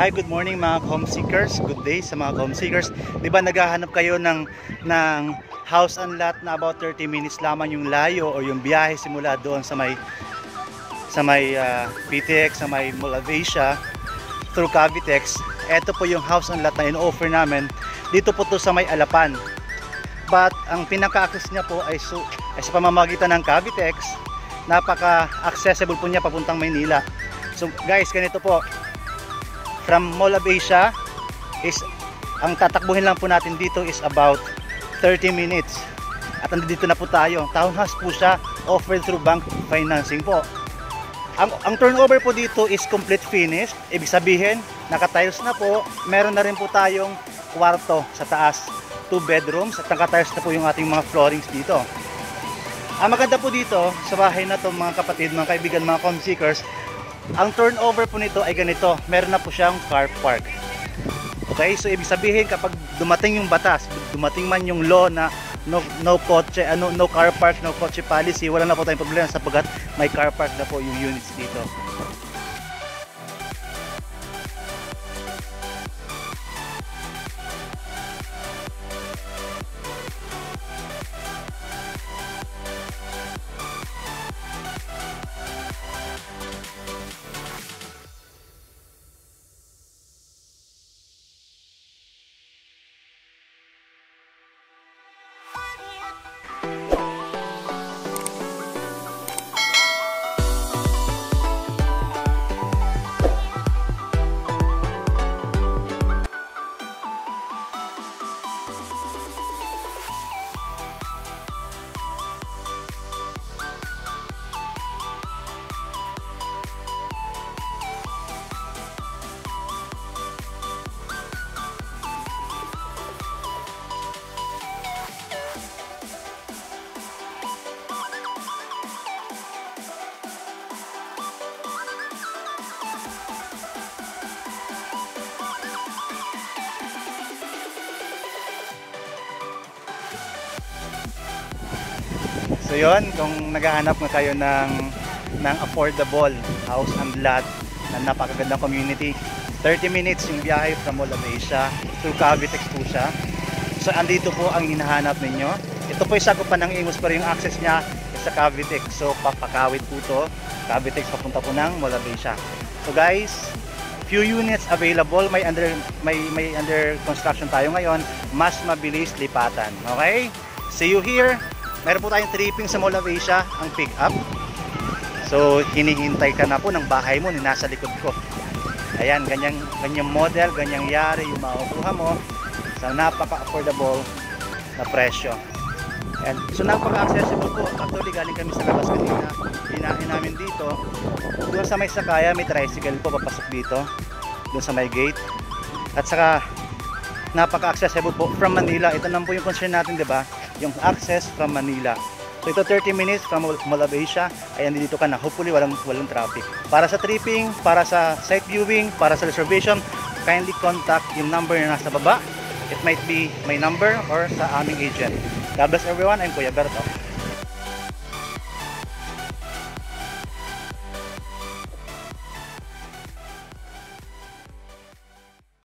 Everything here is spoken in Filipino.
Hi, good morning mga homesickers. Good day sa mga homesickers. 'Di ba naghahanap kayo ng ng house and lot na about 30 minutes lamang yung layo o yung biyahe simula doon sa may sa may uh, PTX, sa may Molavesia through Cavitex. Ito po yung house and lot na in-offer namin. Dito po to sa may Alapan. But ang pinaka-access niya po ay, su ay sa pamamagitan ng Cavitex. Napaka-accessible po niya papuntang Maynila. So guys, ganito po from Molabesia is ang tatakbuhin lang po natin dito is about 30 minutes. At nandito na po tayo. Townhouse po siya offered through bank financing po. Ang, ang turnover po dito is complete finished. Ibig sabihin nakatiles na po. Meron na rin po tayong kwarto sa taas. 2 bedrooms. At nakatiles na po yung ating mga floorings dito. Ang maganda po dito sa bahay na to mga kapatid, mga kaibigan, mga comseekers ang turnover po nito ay ganito, meron na po siyang car park. Okay, so ibig sabihin kapag dumating yung batas, dumating man yung law na no, no kotse, ano, no car park, no kotse policy, wala na po tayong problema sapagkat may car park na po yung units dito. So yon kung naghahanap nga kayo ng, ng affordable house and lot na napakagandang community, 30 minutes yung biyahe from Molabesia through Cavitex po siya. So andito po ang hinahanap ninyo. Ito po yung sagupan ng Ingus pero yung access niya is sa Cavitex. So papakawit po to. Cavitex papunta po ng Molabesia. So guys, few units available. May under may may under construction tayo ngayon. Mas mabilis lipatan. Okay? See you here. Meron po tayong tripping sa Molavesia, ang pick up. So, hinihintay ka na po ng bahay mo, nasa likod ko. Ayan, ganyang, ganyang model, ganyang yari yung makukuha mo sa napaka-affordable na presyo. And, so, napaka-accessible po. Actually, galing kami sa labas kanina. Hinahin namin dito. Doon sa may sakaya, may tricycle po papasok dito. Doon sa may gate. At saka, napaka-accessible po from Manila. Ito naman po yung concern natin, di ba? Yung access from Manila. So ito 30 minutes from Molabesia ay andito ka na. Hopefully walang walang traffic. Para sa tripping, para sa site viewing, para sa reservation, kindly contact yung number na nasa baba. It might be my number or sa aming agent. God bless everyone. I'm Kuya Berto.